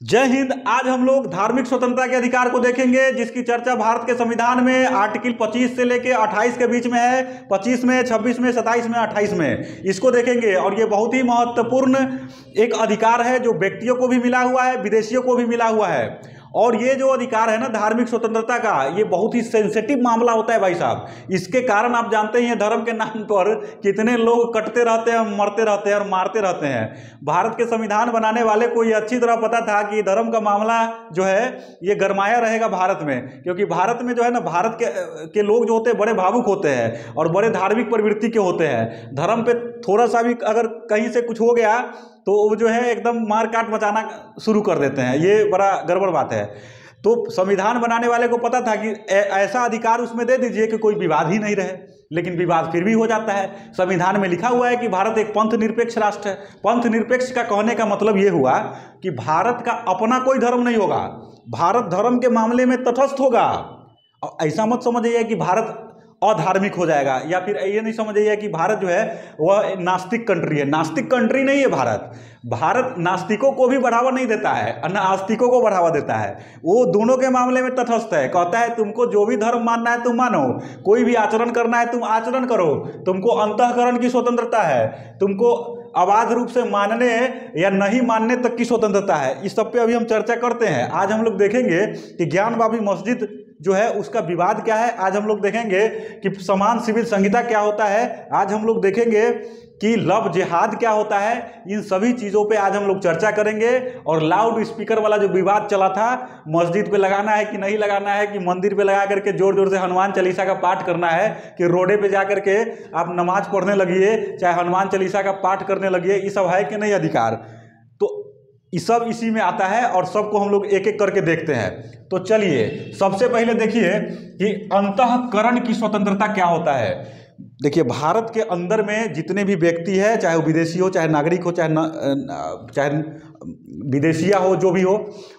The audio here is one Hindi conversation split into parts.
जय हिंद, आज हम लोग धार्मिक स्वतंत्रता के अधिकार को देखेंगे, जिसकी चर्चा भारत के संविधान में आर्टिकल 25 से लेकर 28 के बीच में है 25 में 26 में 27 में 28 में। इसको देखेंगे और ये बहुत ही महत्वपूर्ण एक अधिकार है जो व्यक्तियों को भी मिला हुआ है, विदेशियों को भी मिला हुआ है। और ये जो अधिकार है ना धार्मिक स्वतंत्रता का, ये बहुत ही सेंसिटिव मामला होता है भाई साहब। इसके कारण आप जानते ही हैं धर्म के नाम पर कितने लोग कटते रहते हैं, मरते रहते हैं और मारते रहते हैं। भारत के संविधान बनाने वाले को ये अच्छी तरह पता था कि धर्म का मामला जो है, ये गरमाया रहेगा भारत में। क्योंकि भारत में जो है ना, भारत के के लोग जो होते हैं, बड़े भावुक होते हैं और बड़े धार्मिक प्रवृत्ति के होते हैं। धर्म पे थोड़ा सा भी अगर कहीं से कुछ हो गया तो वो जो है एकदम मार काट मचाना शुरू कर देते हैं। ये बड़ा गड़बड़ बात है। तो संविधान बनाने वाले को पता था कि ऐसा अधिकार उसमें दे दीजिए कि कोई विवाद ही नहीं रहे, लेकिन विवाद फिर भी हो जाता है। संविधान में लिखा हुआ है कि भारत एक पंथ निरपेक्ष राष्ट्र है। पंथ निरपेक्ष का कहने का मतलब ये हुआ कि भारत का अपना कोई धर्म नहीं होगा। भारत धर्म के मामले में तटस्थ होगा। ऐसा मत समझिए कि भारत अधार्मिक हो जाएगा। या फिर ये नहीं समझिए कि भारत जो है, वह नास्तिक कंट्री है। नास्तिक कंट्री नहीं है भारत। भारत नास्तिकों को भी बढ़ावा नहीं देता है और आस्तिकों को बढ़ावा देता है। वो दोनों के मामले में तटस्थ है। कहता है, तुमको जो भी धर्म मानना है, तुम मानो। कोई भी आचरण करना है, तुम आचरण करो। तुमको अंतकरण की स्वतंत्रता है। तुमको अबाध रूप से मानने या नहीं मानने तक की स्वतंत्रता है। इस सब पे अभी हम चर्चा करते हैं। आज हम लोग देखेंगे कि ज्ञान बाबी मस्जिद जो है उसका विवाद क्या है? आज हम लोग देखेंगे कि समान सिविल संहिता क्या होता है। आज हम लोग देखेंगे कि लव जिहाद क्या होता है। इन सभी चीज़ों पे आज हम लोग चर्चा करेंगे और लाउड स्पीकर वाला जो विवाद चला था, मस्जिद पे लगाना है कि नहीं लगाना है, कि मंदिर पे लगा करके ज़ोर ज़ोर से हनुमान चालीसा का पाठ करना है, कि रोडे पे जा करके आप नमाज़ पढ़ने लगिए, चाहे हनुमान चालीसा का पाठ करने लगिए, ये सब है कि नहीं अधिकार? ये सब इसी में आता है और सबको हम लोग एक एक करके देखते हैं। तो चलिए, सबसे पहले देखिए कि अंतकरण की स्वतंत्रता क्या होता है। देखिए भारत के अंदर में जितने भी व्यक्ति है चाहे वो विदेशी हो चाहे नागरिक हो चाहे न, चाहे विदेशिया हो जो भी हो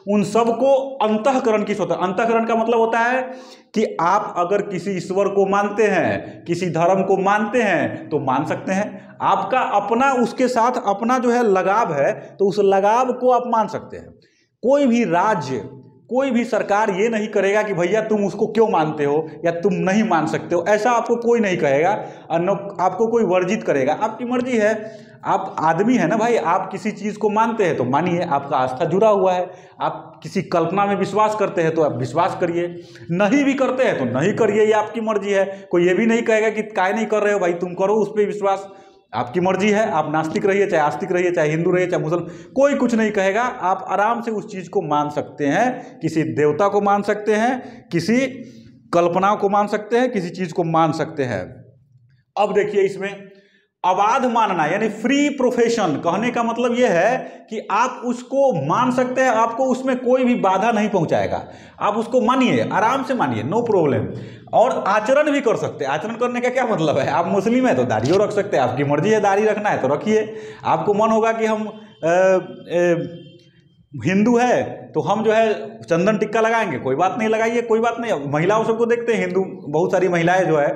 उन सबको अंतकरण की स्वतंत्र अंतकरण का मतलब होता है कि आप अगर किसी ईश्वर को मानते हैं किसी धर्म को मानते हैं तो मान सकते हैं। आपका अपना उसके साथ अपना जो है लगाव है तो उस लगाव को आप मान सकते हैं। कोई भी राज्य कोई भी सरकार ये नहीं करेगा कि भैया तुम उसको क्यों मानते हो या तुम नहीं मान सकते हो। ऐसा आपको कोई नहीं कहेगा आपको कोई वर्जित करेगा। आपकी मर्ज़ी है। आप आदमी है ना भाई, आप किसी चीज़ को मानते हैं तो मानिए, आपका आस्था जुड़ा हुआ है। आप किसी कल्पना में विश्वास करते हैं तो आप विश्वास करिए। नहीं भी करते हैं तो नहीं करिए, ये आपकी मर्ज़ी है। कोई ये भी नहीं कहेगा कि काय नहीं कर रहे हो भाई, तुम करो उस पर विश्वास। आपकी मर्ज़ी है, आप नास्तिक रहिए, चाहे आस्तिक रहिए, चाहे हिंदू रहिए, चाहे मुसलमान, कोई कुछ नहीं कहेगा। आप आराम से उस चीज़ को मान सकते हैं, किसी देवता को मान सकते हैं, किसी कल्पना को मान सकते हैं, किसी चीज़ को मान सकते हैं। अब देखिए इसमें अबाध मानना, यानी फ्री प्रोफेशन कहने का मतलब यह है कि आप उसको मान सकते हैं, आपको उसमें कोई भी बाधा नहीं पहुंचाएगा। आप उसको मानिए, आराम से मानिए नो प्रॉब्लम और आचरण भी कर सकते हैं। आचरण करने का क्या मतलब है? आप मुस्लिम है तो दाढ़ियों रख सकते हैं, आपकी मर्ज़ी है दाढ़ी रखना है तो रखिए। आपको मन होगा कि हम हिंदू है तो हम जो है चंदन टिक्का लगाएँगे। कोई बात नहीं लगाइए, कोई बात नहीं। महिलाओं सबको देखते हैं, हिंदू, बहुत सारी महिलाएँ जो है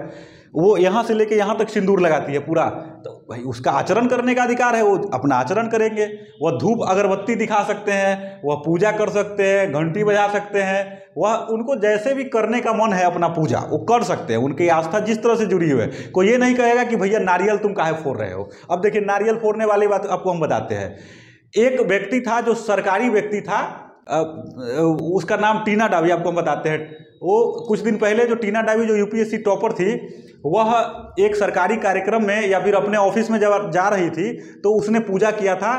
वो यहाँ से लेके यहाँ तक सिंदूर लगाती है पूरा। तो भाई उसका आचरण करने का अधिकार है, वो अपना आचरण करेंगे। वह धूप अगरबत्ती दिखा सकते हैं, वह पूजा कर सकते हैं, घंटी बजा सकते हैं। वह उनको जैसे भी करने का मन है अपना पूजा, वो कर सकते हैं। उनकी आस्था जिस तरह से जुड़ी हुई है। कोई ये नहीं कहेगा कि भैया नारियल तुम काहे फोड़ रहे हो? अब देखिए, नारियल फोड़ने वाली बात आपको हम बताते हैं। एक व्यक्ति था जो सरकारी व्यक्ति था उसका नाम टीना डावी आपको हम बताते हैं। वो कुछ दिन पहले जो टीना डावी जो यूपीएससी टॉपर थी वह एक सरकारी कार्यक्रम में या फिर अपने ऑफ़िस में जब जा रही थी तो उसने पूजा किया था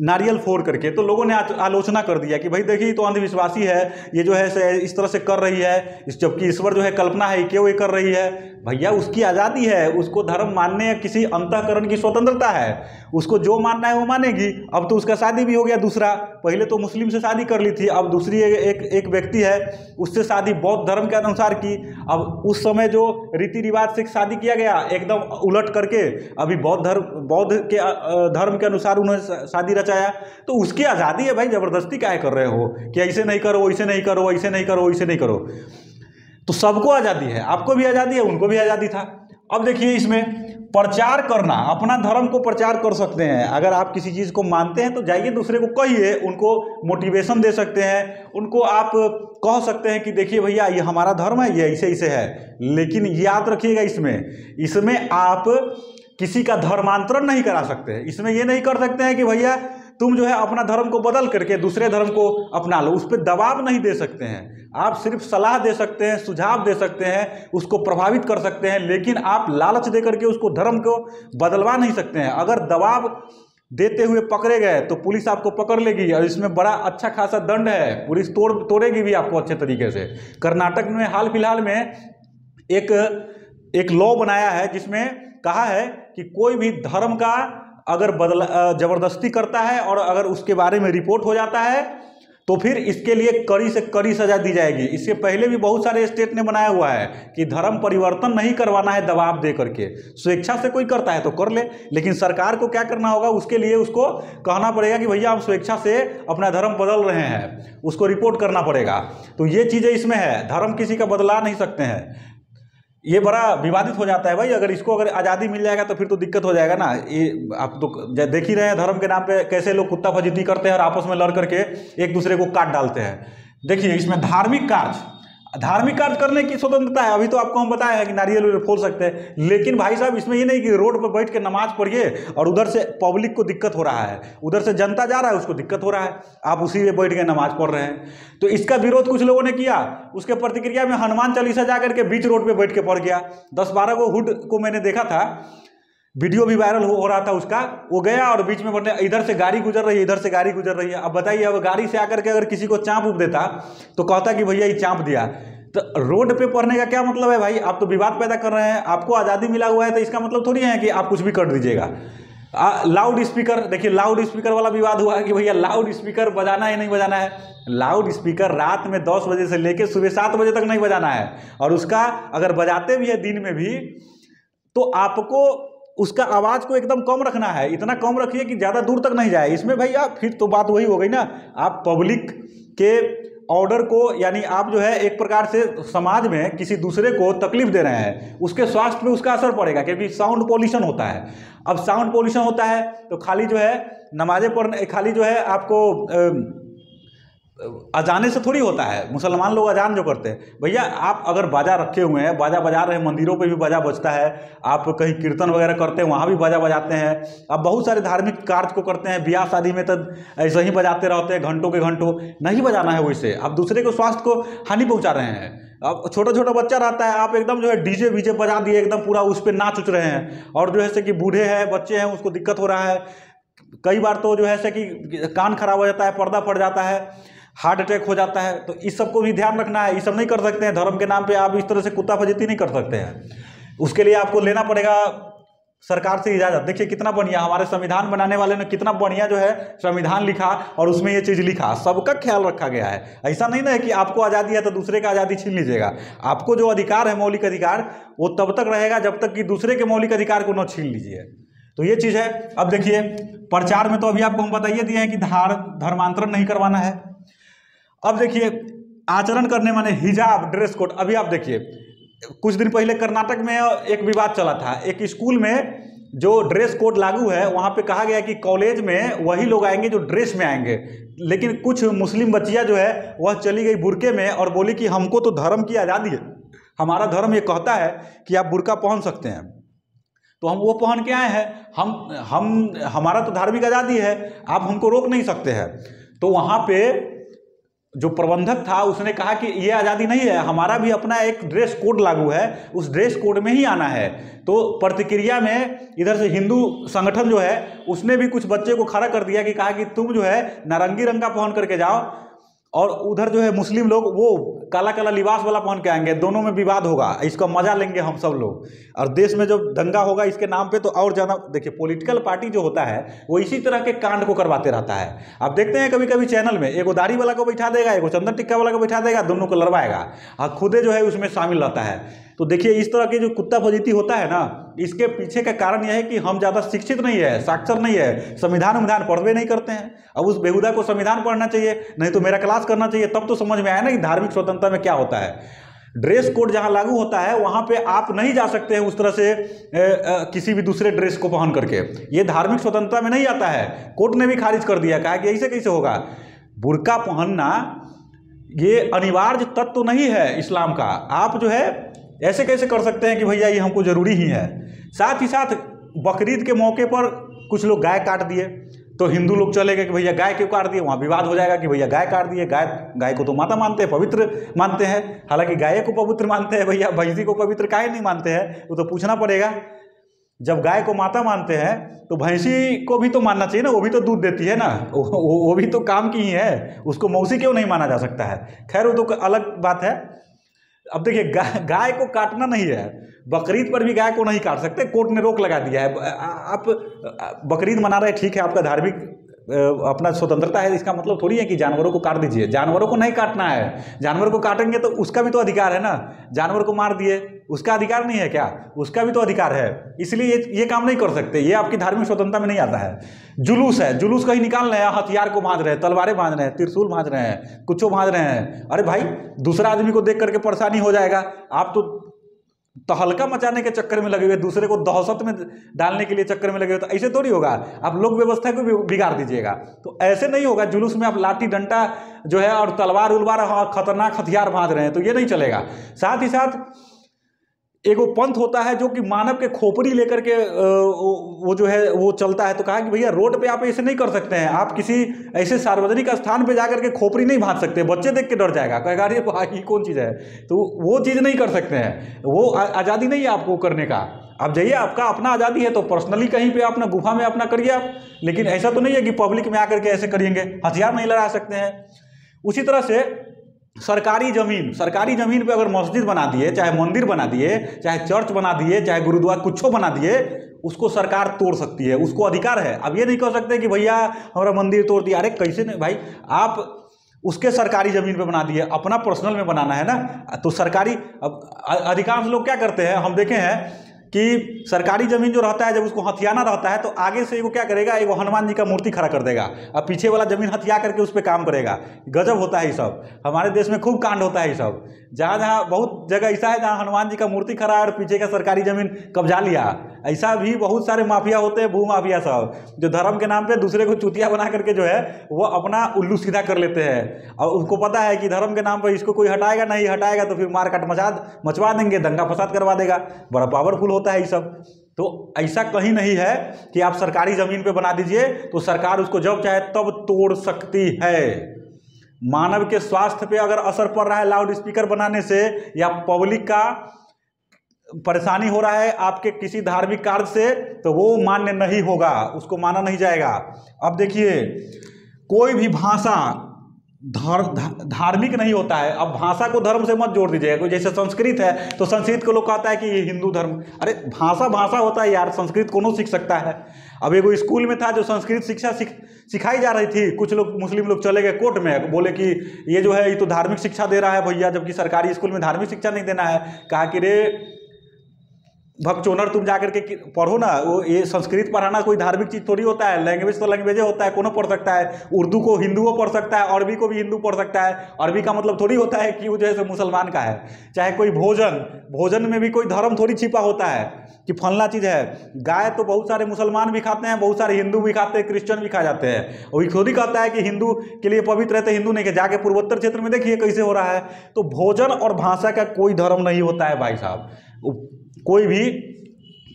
नारियल फोड़ करके। तो लोगों ने आलोचना कर दिया कि भाई देखिए तो अंधविश्वासी है, ये जो है इस तरह से कर रही है, इस जबकि ईश्वर जो है कल्पना है, क्यों ये कर रही है? भैया, उसकी आज़ादी है, उसको धर्म मानने या किसी अंतकरण की स्वतंत्रता है, उसको जो मानना है वो मानेगी। अब तो उसका शादी भी हो गया दूसरा। पहले तो मुस्लिम से शादी कर ली थी, अब दूसरी एक एक व्यक्ति है, उससे शादी बौद्ध धर्म के अनुसार की। अब उस समय जो रीति रिवाज से शादी किया गया, एकदम उलट करके, अभी बौद्ध धर्म, बौद्ध के धर्म के अनुसार उन्होंने शादी रचाया। तो उसकी आज़ादी है भाई, ज़बरदस्ती क्या कर रहे हो? कि ऐसे नहीं करो ऐसे नहीं करो ऐसे नहीं करो ऐसे नहीं करो। तो सबको आज़ादी है। आपको भी आज़ादी है, उनको भी आज़ादी था। अब देखिए इसमें प्रचार करना, अपना धर्म को प्रचार कर सकते हैं। अगर आप किसी चीज़ को मानते हैं तो जाइए दूसरे को कहिए, उनको मोटिवेशन दे सकते हैं, उनको आप कह सकते हैं कि देखिए भैया, ये हमारा धर्म है, ये ऐसे ऐसे है। लेकिन याद रखिएगा इसमें इसमें आप किसी का धर्मांतरण नहीं करा सकते। इसमें ये नहीं कर सकते हैं कि भैया तुम जो है अपना धर्म को बदल करके दूसरे धर्म को अपना लो। उस पर दबाव नहीं दे सकते हैं। आप सिर्फ़ सलाह दे सकते हैं, सुझाव दे सकते हैं, उसको प्रभावित कर सकते हैं, लेकिन आप लालच दे करके उसको धर्म को बदलवा नहीं सकते हैं। अगर दबाव देते हुए पकड़े गए तो पुलिस आपको पकड़ लेगी और इसमें बड़ा अच्छा खासा दंड है। पुलिस तोड़, तोड़ेगी भी आपको अच्छे तरीके से। कर्नाटक में हाल फ़िलहाल में एक एक लॉ बनाया है, जिसमें कहा है कि कोई भी धर्म का अगर बदला ज़बरदस्ती करता है और अगर उसके बारे में रिपोर्ट हो जाता है तो फिर इसके लिए कड़ी से कड़ी सजा दी जाएगी। इससे पहले भी बहुत सारे स्टेट ने बनाया हुआ है कि धर्म परिवर्तन नहीं करवाना है दबाव दे करके। स्वेच्छा से कोई करता है तो कर ले, लेकिन सरकार को क्या करना होगा, उसके लिए उसको कहना पड़ेगा कि भैया, हम स्वेच्छा से अपना धर्म बदल रहे हैं, उसको रिपोर्ट करना पड़ेगा। तो ये चीज़ें इसमें है। धर्म किसी का बदला नहीं सकते हैं। ये बड़ा विवादित हो जाता है भाई, अगर इसको अगर आज़ादी मिल जाएगा तो फिर तो दिक्कत हो जाएगा ना। ये आप तो देख ही रहे हैं धर्म के नाम पे कैसे लोग कुत्ता फजीती करते हैं और आपस में लड़ करके एक दूसरे को काट डालते हैं। देखिए, इसमें धार्मिक कार्य धार्मिक कार्य करने की स्वतंत्रता है। अभी तो आपको हम बताया है कि नारियल फोड़ सकते हैं। लेकिन भाई साहब, इसमें ये नहीं कि रोड पर बैठ के नमाज़ पढ़िए और उधर से पब्लिक को दिक्कत हो रहा है। उधर से जनता जा रहा है, उसको दिक्कत हो रहा है। आप उसी में बैठ के नमाज़ पढ़ रहे हैं। तो इसका विरोध कुछ लोगों ने किया। उसके प्रतिक्रिया में हनुमान चालीसा जा करके बीच रोड पर बैठ के पढ़ गया। दस बारह को हुड को मैंने देखा था। वीडियो भी वायरल हो, रहा था उसका वो गया और बीच में बोलते इधर से गाड़ी गुजर रही है इधर से गाड़ी गुजर रही है। अब बताइए अब गाड़ी से आकर के अगर किसी को चाँप उप देता तो कहता कि भैया ये चाँप दिया। तो रोड पे पढ़ने का क्या मतलब है भाई? आप तो विवाद पैदा कर रहे हैं आपको आज़ादी मिला हुआ है तो इसका मतलब थोड़ी है कि आप कुछ भी कर दीजिएगा। लाउड स्पीकर देखिए लाउड स्पीकर वाला विवाद हुआ है कि भैया लाउड स्पीकर बजाना है नहीं बजाना है? लाउड स्पीकर रात में दस बजे से लेकर सुबह सात बजे तक नहीं बजाना है। और उसका अगर बजाते भी है दिन में भी तो आपको उसका आवाज़ को एकदम कम रखना है, इतना कम रखिए कि ज़्यादा दूर तक नहीं जाए। इसमें भैया, फिर तो बात वही हो गई ना, आप पब्लिक के ऑर्डर को, यानी आप जो है, एक प्रकार से समाज में किसी दूसरे को तकलीफ़ दे रहे हैं, उसके स्वास्थ्य पे उसका असर पड़ेगा, क्योंकि साउंड पोल्यूशन होता है। अब साउंड पोल्यूशन होता है तो खाली जो है, नमाजें पढ़ने, खाली जो है, आपको अजाने से थोड़ी होता है। मुसलमान लोग अजान जो करते हैं। भैया, आप अगर बाजा रखे हुए हैं, बाजा बजा रहे हैं, मंदिरों पे भी बाजा बजता है, आप कहीं कीर्तन वगैरह करते हैं, वहाँ भी बाजा बजाते हैं। आप बहुत सारे धार्मिक कार्य को करते हैं, ब्याह शादी में तो ऐसे ही बजाते रहते हैं, घंटों के घंटों। नहीं बजाना है वैसे आप दूसरे को स्वास्थ्य को हानि पहुँचा रहे हैं। अब छोटा छोटा बच्चा रहता है, आप एकदम जो है डीजे वीजे बजा दिए, एकदम पूरा उस पर नाच उच रहे हैं। और जो है से कि बूढ़े हैं, बच्चे हैं, उसको दिक्कत हो रहा है। कई बार तो जो है से कि कान खराब हो जाता है, पर्दा पड़ जाता है। हार्ट अटैक हो जाता है तो इस सबको भी ध्यान रखना है। ये सब नहीं कर सकते हैं। धर्म के नाम पे आप इस तरह से कुत्ता फजीती नहीं कर सकते हैं। उसके लिए आपको लेना पड़ेगा सरकार से इजाज़त। देखिए, कितना बढ़िया। हमारे संविधान बनाने वाले ने कितना बढ़िया जो है संविधान लिखा और उसमें ये चीज़ लिखा। सबका ख्याल रखा गया है। ऐसा नहीं ना है कि आपको आज़ादी है तो दूसरे का आज़ादी छीन लीजिएगा। आपको जो अधिकार है, मौलिक अधिकार, वो तब तक रहेगा जब तक कि दूसरे के मौलिक अधिकार को न छीन लीजिए। तो ये चीज़ है। अब देखिए, प्रचार में तो अभी आपको हम बताइए दिए हैं कि धार, धर्मांतरण नहीं करवाना है। अब देखिए, आचरण करने माने हिजाब ड्रेस कोड अभी आप देखिए, कुछ दिन पहले कर्नाटक में एक विवाद चला था। एक स्कूल में जो ड्रेस कोड लागू है, वहाँ पे कहा गया कि कॉलेज में वही लोग आएँगे जो ड्रेस में आएँगे। लेकिन कुछ मुस्लिम बच्चियाँ जो है, वह चली गई बुरके में और बोली कि हमको तो धर्म की आज़ादी है। हमारा धर्म ये कहता है कि आप बुरका पहन सकते हैं। तो हम वो पहन के आए हैं। हम हम, हमारा तो धार्मिक आज़ादी है, आप हमको रोक नहीं सकते हैं। तो वहाँ पे जो प्रबंधक था, उसने कहा कि ये आज़ादी नहीं है, हमारा भी अपना एक ड्रेस कोड लागू है, उस ड्रेस कोड में ही आना है। तो प्रतिक्रिया में इधर से हिंदू संगठन जो है, उसने भी कुछ बच्चे को खड़ा कर दिया कि कहा कि तुम जो है, नारंगी रंग का पहन करके जाओ और उधर जो है मुस्लिम लोग, वो काला काला लिबास वाला पहन के आएँगे, दोनों में विवाद होगा, इसका मज़ा लेंगे हम सब लोग। और देश में जब दंगा होगा इसके नाम पे तो और ज़्यादा, देखिए पॉलिटिकल पार्टी जो होता है, वो इसी तरह के कांड को करवाते रहता है। आप देखते हैं कभी कभी चैनल में एगो दाढ़ी वाला को बैठा देगा एगो चंदन टिक्का वाला को बैठा देगा, दोनों को लड़वाएगा। और खुदे जो है उसमें शामिल रहता है। तो देखिए इस तरह के जो कुत्ता फजीती होता है ना इसके पीछे का कारण यह है कि हम ज़्यादा शिक्षित नहीं है साक्षर नहीं है संविधान विधान पढ़वे नहीं करते हैं। अब उस बेहुदा को संविधान पढ़ना चाहिए नहीं तो मेरा क्लास करना चाहिए तब तो समझ में आया ना कि धार्मिक स्वतंत्रता में क्या होता है। ड्रेस कोड जहाँ लागू होता है वहाँ पे आप नहीं जा सकते हैं उस तरह से ए, ए, किसी भी दूसरे ड्रेस को पहन करके। ये धार्मिक स्वतंत्रता में नहीं आता है। कोर्ट ने भी खारिज कर दिया कहा कि ऐसे कैसे होगा? बुरका पहनना ये अनिवार्य तत्व तो नहीं है इस्लाम का। आप जो है ऐसे कैसे कर सकते हैं कि भैया ये हमको ज़रूरी ही है? साथ ही साथ बकरीद के मौके पर कुछ लोग गाय काट दिए। तो हिंदू लोग चले गए कि भैया गाय क्यों काट दिए? वहाँ विवाद हो जाएगा कि भैया गाय काट दिए। गाय गाय को तो माता मानते हैं पवित्र मानते हैं। हालाँकि गाय को पवित्र मानते हैं भैया भैंसी को पवित्र गाय नहीं मानते हैं? वो तो पूछना पड़ेगा। जब गाय को माता मानते हैं तो भैंसी को भी तो मानना चाहिए ना वो भी तो दूध देती है ना। वो, वो, वो भी तो काम की ही है। उसको मौसी क्यों नहीं माना जा सकता है? खैर वो तो अलग बात है। अब देखिए गाय गाय को काटना नहीं है। बकरीद पर भी गाय को नहीं काट सकते, कोर्ट ने रोक लगा दिया है। आप बकरीद मना रहे, ठीक है, आपका धार्मिक अपना स्वतंत्रता है, इसका मतलब थोड़ी है कि जानवरों को काट दीजिए। जानवरों को नहीं काटना है। जानवर को काटेंगे तो उसका भी तो अधिकार है ना? जानवर को मार दिए, उसका अधिकार नहीं है क्या? उसका भी तो अधिकार है। इसलिए ये ये काम नहीं कर सकते। ये आपकी धार्मिक स्वतंत्रता में नहीं आता है। जुलूस है। जुलूस कहीं निकाल रहे हैं, हथियार को बाँध रहे हैं, तलवारें बाँध रहे हैं, त्रिशूल बाँध रहे हैं कुछ बाँध रहे हैं। अरे भाई, दूसरा आदमी को देख करके परेशानी हो जाएगा। आप तो तहलका मचाने के चक्कर में लगे हुए, दूसरे को दहशत में डालने के लिए चक्कर में लगे हुए तो ऐसे थोड़ी होगा। आप लोग व्यवस्था को भी बिगाड़ दीजिएगा। तो ऐसे नहीं होगा, जुलूस में आप लाठी डंटा जो है और तलवार उलवार खतरनाक हथियार बाँध रहे हैं तो ये नहीं चलेगा। साथ ही साथ एगो पंथ होता है जो कि मानव के खोपड़ी लेकर के वो जो है, वो चलता है। तो कहा कि भैया, रोड पे आप ऐसे नहीं कर सकते हैं। आप किसी ऐसे सार्वजनिक स्थान पे जाकर के खोपड़ी नहीं बाँध सकते। बच्चे देख के डर जाएगा। कहेगा, अरे, ये कौन चीज़ है? तो वो चीज़ नहीं कर सकते हैं। वो आज़ादी नहीं है आपको करने का। आप जाइए, आपका अपना आज़ादी है तो पर्सनली कहीं पे अपना गुफा में अपना करिए आप। लेकिन ऐसा तो नहीं है कि पब्लिक में आकर के ऐसे करेंगे हथियार नहीं लड़ा सकते हैं। उसी तरह से सरकारी ज़मीन सरकारी ज़मीन पे अगर मस्जिद बना दिए, चाहे मंदिर बना दिए, चाहे चर्च बना दिए, चाहे गुरुद्वारा कुछ बना दिए, उसको सरकार तोड़ सकती है, उसको अधिकार है। अब ये नहीं कह सकते कि भैया हमारा मंदिर तोड़ दिया। अरे कैसे नहीं भाई, आप उसके सरकारी ज़मीन पे बना दिए, अपना पर्सनल में बनाना है ना? तो सरकारी, अब अधिकांश लोग क्या करते हैं, हम देखे हैं कि सरकारी ज़मीन जो रहता है, जब उसको हथियाना रहता है तो आगे से वो क्या करेगा? एगो हनुमान जी का मूर्ति खड़ा कर देगा। और पीछे वाला ज़मीन हथिया करके उस पर काम करेगा। गजब होता है ये सब। हमारे देश में खूब कांड होता है ये सब। जहाँ जहाँ बहुत जगह ऐसा है जहाँ हनुमान जी का मूर्ति खड़ा है और पीछे का सरकारी ज़मीन कब्जा लिया। ऐसा भी बहुत सारे माफिया होते हैं भू माफिया सब। जो धर्म के नाम पे दूसरे को चुतिया बना करके जो है, वो अपना उल्लू सीधा कर लेते हैं। और उनको पता है कि धर्म के नाम पर इसको कोई हटाएगा नहीं हटाएगा तो फिर मारकाट मचा मचवा देंगे, दंगा फसाद करवा देगा। बड़ा पावरफुल होता है ये सब। तो ऐसा कहीं नहीं है कि आप सरकारी ज़मीन पे बना दीजिए तो सरकार उसको जब चाहे तब तोड़ सकती है। मानव के स्वास्थ्य पे अगर असर पड़ रहा है लाउड स्पीकर बनाने से या पब्लिक का परेशानी हो रहा है आपके किसी धार्मिक कार्य से तो वो मान्य नहीं होगा, उसको माना नहीं जाएगा। अब देखिए, कोई भी भाषा धार्मिक नहीं होता है। अब भाषा को धर्म से मत जोड़ दीजिएगा कोई जैसे संस्कृत है तो संस्कृत को लोग कहता है कि ये हिंदू धर्म। अरे, भाषा भाषा होता है यार। संस्कृत कौन सीख सकता है? अब एगो स्कूल में था जो संस्कृत शिक्षा सिख, सिखाई जा रही थी। कुछ लोग, मुस्लिम लोग चले गए कोर्ट में। बोले कि ये जो है, ये तो धार्मिक शिक्षा दे रहा है भैया, जबकि सरकारी स्कूल में धार्मिक शिक्षा नहीं देना है। कहा कि रे भक्चोनर तुम जाकर के पढ़ो ना, वो ये संस्कृत पढ़ाना कोई धार्मिक चीज़ थोड़ी होता है लैंग्वेज तो लैंग्वेज होता है, कोनो पढ़ सकता है? उर्दू को हिंदुओं पढ़ सकता है, अरबी को भी हिंदू पढ़ सकता है, अरबी का मतलब थोड़ी होता है कि वो जो है मुसलमान का है। चाहे कोई भोजन भोजन में भी कोई धर्म थोड़ी छिपा होता है कि फलना चीज़ है। गाय तो बहुत सारे मुसलमान भी खाते हैं, बहुत सारे हिंदू भी खाते हैं, क्रिश्चियन भी खा जाते हैं। वही खुद ही कहता है कि हिंदू के लिए पवित्र रहते, हिंदू नहीं के जाके पूर्वोत्तर क्षेत्र में देखिए कैसे हो रहा है। तो भोजन और भाषा का कोई धर्म नहीं होता है भाई साहब। कोई भी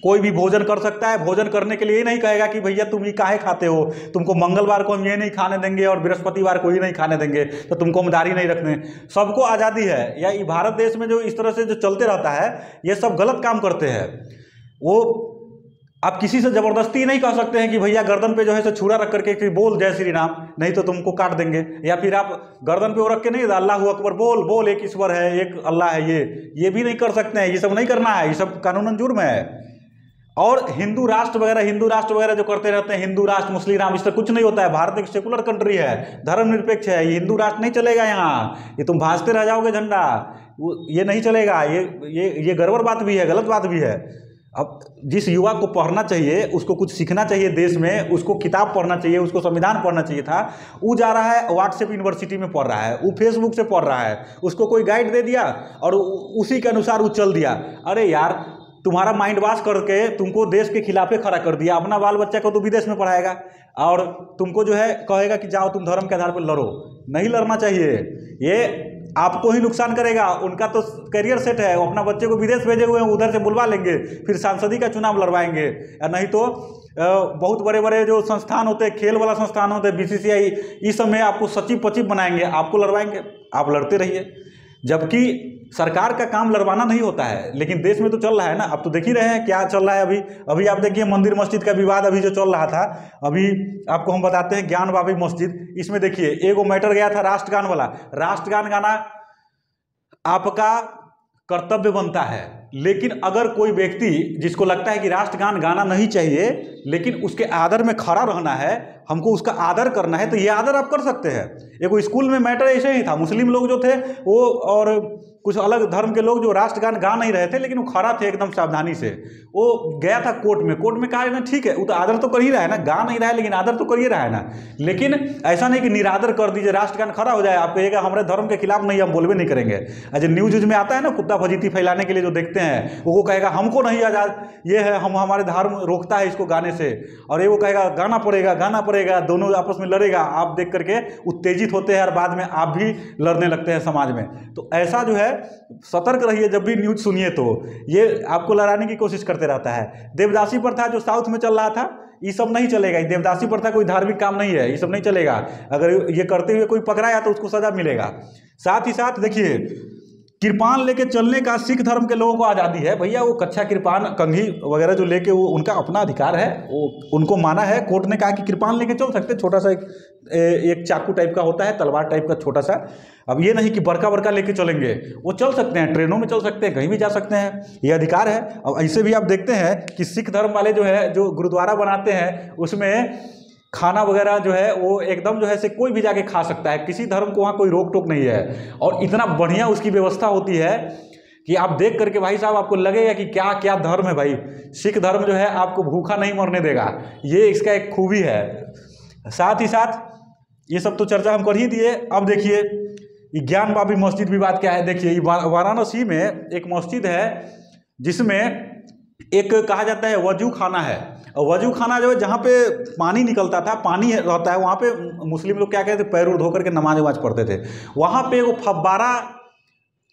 कोई भी भोजन कर सकता है। भोजन करने के लिए ये नहीं कहेगा कि भैया तुम ये काहे खाते हो? तुमको मंगलवार को हम ये नहीं खाने देंगे और बृहस्पतिवार को ये नहीं खाने देंगे तो तुमको हम दारी नहीं रखने। सबको आज़ादी है। या भारत देश में जो इस तरह से जो चलते रहता है, ये सब गलत काम करते हैं। वो आप किसी से ज़बरदस्ती नहीं कह सकते हैं कि भैया गर्दन पे जो है सो छुरा रख करके कि बोल जय श्री राम, नहीं तो तुमको काट देंगे। या फिर आप गर्दन पे वो रख के नहीं, अल्लाह अकबर, बोल बोल, एक ईश्वर है, एक अल्लाह है, ये ये भी नहीं कर सकते हैं, ये सब नहीं करना है, ये सब कानून जुर्म है। और हिंदू राष्ट्र वगैरह, हिंदू राष्ट्र वगैरह जो करते रहते हैं, हिंदू राष्ट्र, मुस्लिम राम इससे कुछ नहीं होता है, भारत एक सेकुलर कंट्री है धर्मनिरपेक्ष है, ये हिंदू राष्ट्र नहीं चलेगा यहाँ, ये तुम भाजते रह जाओगे झंडा ये नहीं चलेगा, ये ये ये गड़बड़ बात भी है, गलत बात भी है। अब जिस युवा को पढ़ना चाहिए, उसको कुछ सीखना चाहिए देश में, उसको किताब पढ़ना चाहिए, उसको संविधान पढ़ना चाहिए था वो जा रहा है व्हाट्सएप यूनिवर्सिटी में पढ़ रहा है वो फेसबुक से पढ़ रहा है, उसको कोई गाइड दे दिया और उसी के अनुसार वो चल दिया। अरे यार, तुम्हारा माइंड वॉश करके तुमको देश के खिलाफे खड़ा कर दिया, अपना बाल बच्चा को तो विदेश में पढ़ाएगा। और तुमको जो है, कहेगा कि जाओ तुम धर्म के आधार पर लड़ो। नहीं लड़ना चाहिए। ये आपको ही नुकसान करेगा। उनका तो करियर सेट है। वो अपना बच्चे को विदेश भेजे हुए हैं, उधर से बुलवा लेंगे, फिर सांसदी का चुनाव लड़वाएँगे। या नहीं तो बहुत बड़े बड़े जो संस्थान होते हैं, खेल वाला संस्थान होते हैं बीसीसीआई इस समय आपको सचिव पचिव बनाएँगे। आपको लड़वाएँगे। आप लड़ते रहिए। जबकि सरकार का काम लड़वाना नहीं होता है, लेकिन देश में तो चल रहा है ना। अब तो देख ही रहे हैं क्या चल रहा है अभी। अभी आप देखिए मंदिर मस्जिद का विवाद अभी जो चल रहा था, अभी आपको हम बताते हैं ज्ञान बाबी मस्जिद। इसमें देखिए, एगो मैटर गया था राष्ट्रगान वाला। राष्ट्रगान गाना आपका कर्तव्य बनता है, लेकिन अगर कोई व्यक्ति, जिसको लगता है कि राष्ट्रगान गाना नहीं चाहिए, लेकिन उसके आदर में खड़ा रहना है हमको उसका आदर करना है तो ये आदर आप कर सकते हैं। एक स्कूल में मैटर ऐसे ही था, मुस्लिम लोग जो थे, वो और कुछ अलग धर्म के लोग जो राष्ट्रगान गा नहीं रहे थे, लेकिन वो खड़ा थे एकदम सावधानी से। वो गया था कोर्ट में कोर्ट में कहा ना ठीक है, वो तो आदर तो कर ही रहा है ना, गा नहीं रहा है, लेकिन आदर तो कर ही रहा है ना। लेकिन ऐसा नहीं कि निरादर कर दीजिए, राष्ट्रगान खड़ा हो जाए, आप कहिएगा, हमारे धर्म के खिलाफ नहीं, हम बोलवे नहीं करेंगे। जो न्यूज़ व्यूज़ में आता है ना, कुत्ता फजीती फैलाने के लिए जो देखते हैं, वो कहेगा, हमको नहीं आज़ाद, ये है, हम, हमारे धर्म रोकता है इसको गाने से। और ये वो कहेगा, गाना पड़ेगा गाना पड़ेगा। दोनों आपस में लड़ेगा, आप देख करके उत्तेजित होते हैं और बाद में आप भी लड़ने लगते हैं समाज में। तो ऐसा जो है, सतर्क रहिए, जब भी न्यूज़ सुनिए तो। ये आपको लड़ाने की कोशिश करते रहता है। देवदासी प्रथा जो साउथ में चल रहा था, ये सब नहीं चलेगा। ये देवदासी प्रथा कोई धार्मिक काम नहीं है, ये सब नहीं चलेगा। अगर ये करते हुए कोई पकड़ाया तो उसको सजा मिलेगा। साथ ही साथ देखिए कृपान लेके चलने का सिख धर्म के लोगों को आज़ादी है। भैया, वो कच्चा कृपान, कंघी वगैरह जो लेके वो उनका अपना अधिकार है। वो उनको माना है। कोर्ट ने कहा कि कृपान लेके चल सकते छोटा सा एक एक चाकू टाइप का होता है, तलवार टाइप का छोटा सा। अब ये नहीं कि बड़का बड़का लेके चलेंगे। वो चल सकते हैं, ट्रेनों में चल सकते हैं, कहीं भी जा सकते हैं। ये अधिकार है। अब ऐसे भी आप देखते हैं कि सिख धर्म वाले जो है, जो गुरुद्वारा बनाते हैं, उसमें खाना वगैरह जो है, वो एकदम जो है से कोई भी जाके खा सकता है। किसी धर्म को वहाँ कोई रोक टोक नहीं है। और इतना बढ़िया उसकी व्यवस्था होती है कि आप देख करके भाई साहब आपको लगेगा कि क्या क्या धर्म है भाई। सिख धर्म जो है, आपको भूखा नहीं मरने देगा। ये इसका एक खूबी है। साथ ही साथ, ये सब तो चर्चा हम कर ही दिए। अब देखिए ज्ञान बाबी मस्जिद विवाद क्या है? देखिए वाराणसी में एक मस्जिद है, जिसमें एक कहा जाता है वज़ू खाना है। वज़ू खाना जो है, जहाँ पे पानी निकलता था, पानी रहता है, वहाँ पे मुस्लिम लोग क्या कहते थे, पैर उड़ धो करके नमाज़ वमाज पढ़ते थे। वहाँ पे वो फब्बारा,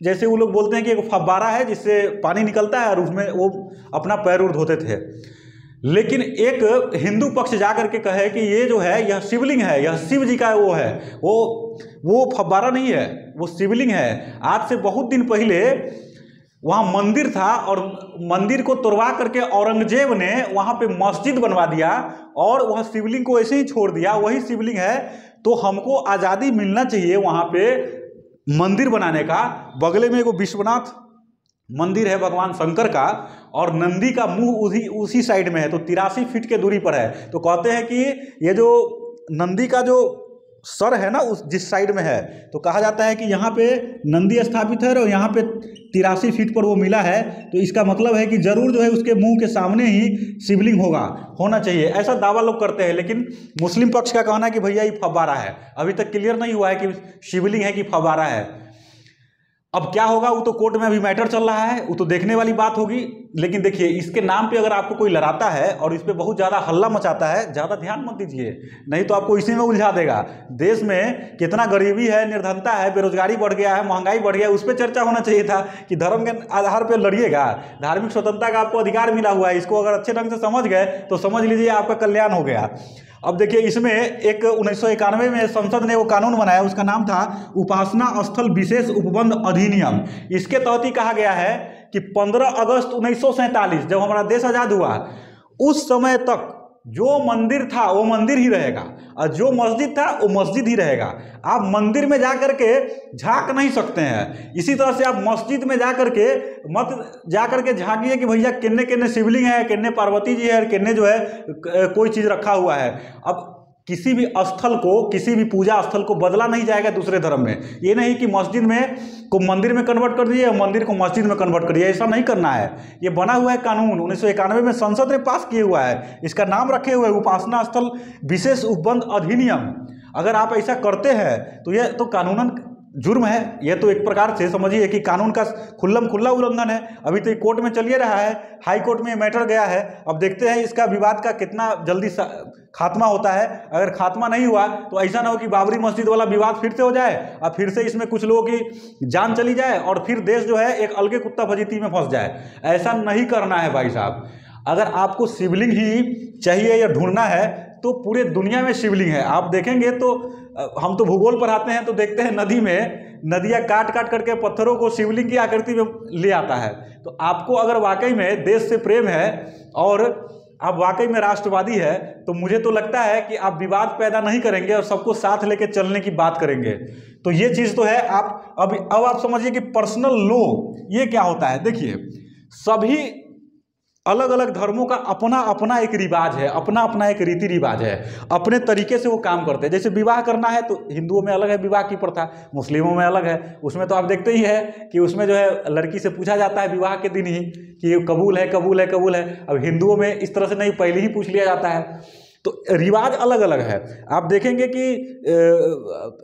जैसे वो लोग बोलते हैं कि एक फब्बारा है, जिससे पानी निकलता है और उसमें वो अपना पैर उड़ धोते थे। लेकिन एक हिंदू पक्ष जा करके कहे कि ये जो है, यह शिवलिंग है, यह शिव जी का वो है। वो वो फब्बारा नहीं है, वो शिवलिंग है। आज से बहुत दिन पहले वहाँ मंदिर था और मंदिर को तोड़वा करके औरंगज़ेब ने वहाँ पे मस्जिद बनवा दिया और वह शिवलिंग को ऐसे ही छोड़ दिया। वही शिवलिंग है तो हमको आज़ादी मिलना चाहिए वहाँ पे मंदिर बनाने का। बगले में एगो विश्वनाथ मंदिर है भगवान शंकर का और नंदी का मुँह उसी उसी साइड में है तो तिरासी फीट के दूरी पर है। तो कहते हैं कि ये जो नंदी का जो सर है ना उस, जिस साइड में है। तो कहा जाता है कि यहाँ पे नंदी स्थापित है और यहाँ पे तिरासी फीट पर वो मिला है। तो इसका मतलब है कि ज़रूर जो है उसके मुँह के सामने ही शिवलिंग होगा, होना चाहिए। ऐसा दावा लोग करते हैं, लेकिन मुस्लिम पक्ष का कहना है कि भैया ये फवारा है। अभी तक क्लियर नहीं हुआ है कि शिवलिंग है कि फवारा है। अब क्या होगा? वो तो कोर्ट में अभी मैटर चल रहा है, वो तो देखने वाली बात होगी। लेकिन देखिए, इसके नाम पे अगर आपको कोई लड़ाता है और इस पर बहुत ज़्यादा हल्ला मचाता है, ज़्यादा ध्यान मत दीजिए। नहीं तो आपको इसी में उलझा देगा। देश में कितना गरीबी है, निर्धनता है, बेरोजगारी बढ़ गया है, महँगाई बढ़ गया है, उस पर चर्चा होना चाहिए था कि धर्म के आधार पर लड़िएगा। धार्मिक स्वतंत्रता का आपको अधिकार मिला हुआ है, इसको अगर अच्छे ढंग से समझ गए तो समझ लीजिए आपका कल्याण हो गया। अब देखिए इसमें एक उन्नीस में संसद ने वो कानून बनाया, उसका नाम था उपासना स्थल विशेष उपबंध अधिनियम। इसके तहत ही कहा गया है कि 15 अगस्त उन्नीस जब हमारा देश आज़ाद हुआ, उस समय तक जो मंदिर था, वो मंदिर ही रहेगा। और जो मस्जिद था, वो मस्जिद ही रहेगा। आप मंदिर में जा कर के झाँक नहीं सकते हैं। इसी तरह से आप मस्जिद में जा कर के मत जा कर के झांकिए कि भैया किन्ने किन्ने शिवलिंग है, किन्ने पार्वती जी है, किन्ने जो है कोई चीज़ रखा हुआ है। अब किसी भी स्थल को, किसी भी पूजा स्थल को बदला नहीं जाएगा दूसरे धर्म में। ये नहीं कि मस्जिद में को मंदिर में कन्वर्ट कर दिए मंदिर को मस्जिद में कन्वर्ट करिए ऐसा नहीं करना है। ये बना हुआ है कानून, उन्नीस सौ इक्यानवे में संसद ने पास किया हुआ है। इसका नाम रखे हुए उपासना स्थल विशेष उपबंध अधिनियम। अगर आप ऐसा करते हैं तो यह तो कानूनन जुर्म है यह तो एक प्रकार से समझिए कि कानून का खुल्लम खुल्ला उल्लंघन है। अभी तो कोर्ट में चलिए रहा है, हाई कोर्ट में मैटर गया है। अब देखते हैं इसका विवाद का कितना जल्दी खात्मा होता है। अगर खात्मा नहीं हुआ तो ऐसा ना हो कि बाबरी मस्जिद वाला विवाद फिर से हो जाए, और फिर से इसमें कुछ लोगों की जान चली जाए, और फिर देश जो है एक अलगे कुत्ता फजीती में फंस जाए। ऐसा नहीं करना है भाई साहब। अगर आपको शिवलिंग ही चाहिए या ढूंढना है तो पूरे दुनिया में शिवलिंग है। आप देखेंगे तो हम तो भूगोल पढ़ाते हैं तो देखते हैं नदी में, नदियाँ काट काट करके पत्थरों को शिवलिंग की आकृति में ले आता है। तो आपको अगर वाकई में देश से प्रेम है और आप वाकई में राष्ट्रवादी है तो मुझे तो लगता है कि आप विवाद पैदा नहीं करेंगे और सबको साथ लेके चलने की बात करेंगे। तो ये चीज़ तो है, आप, अब अब आप समझिए कि पर्सनल लो ये क्या होता है? देखिए, सभी अलग अलग धर्मों का अपना अपना एक रिवाज है अपना अपना एक रीति रिवाज है। अपने तरीके से वो काम करते हैं। जैसे विवाह करना है तो हिंदुओं में अलग है, विवाह की प्रथा। मुस्लिमों में अलग है। उसमें तो आप देखते ही है कि उसमें जो है लड़की से पूछा जाता है विवाह के दिन ही कि कबूल है कबूल है कबूल है। अब हिंदुओं में इस तरह से नहीं, पहले ही पूछ लिया जाता है। तो रिवाज अलग अलग है। आप देखेंगे कि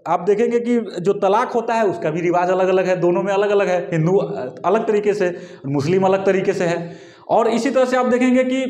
आप देखेंगे कि जो तलाक होता है उसका भी रिवाज अलग अलग है। दोनों में अलग अलग है। हिंदू अलग तरीके से, मुस्लिम अलग तरीके से है। और इसी तरह से आप देखेंगे कि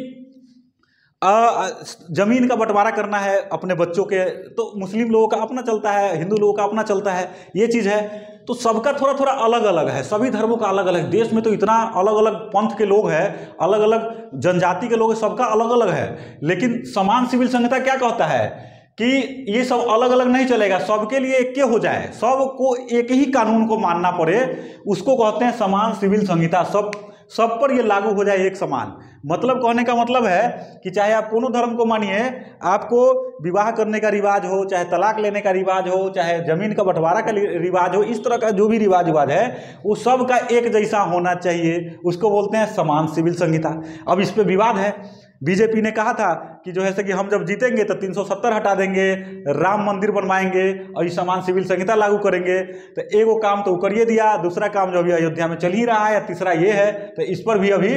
ज़मीन का बंटवारा करना है अपने बच्चों के तो मुस्लिम लोगों का अपना चलता है, हिंदू लोगों का अपना चलता है, ये चीज़ है। तो सबका थोड़ा थोड़ा अलग अलग है, सभी धर्मों का अलग अलग है। देश में तो इतना अलग अलग पंथ के लोग हैं अलग अलग जनजाति के लोग हैं, सबका अलग अलग है। लेकिन समान सिविल संहिता क्या कहता है? कि ये सब अलग अलग नहीं चलेगा। सबके लिए एक हो जाए। सबको एक ही कानून को मानना पड़े, उसको कहते हैं समान सिविल संहिता। सब सब पर ये लागू हो जाए एक समान। मतलब कहने का मतलब है कि चाहे आप कोनो धर्म को मानिए, आपको विवाह करने का रिवाज हो, चाहे तलाक लेने का रिवाज हो, चाहे ज़मीन का बंटवारा का रिवाज हो, इस तरह का जो भी रिवाज विवाज है, वो सब का एक जैसा होना चाहिए। उसको बोलते हैं समान सिविल संहिता। अब इस पर विवाद है। बीजेपी ने कहा था कि जो है कि हम जब जीतेंगे तो 370 हटा देंगे, राम मंदिर बनवाएँगे और समान सिविल संहिता लागू करेंगे। तो एक वो काम तो करिए दिया, दूसरा काम जो अभी अयोध्या में चल ही रहा है या तीसरा ये है तो इस पर भी अभी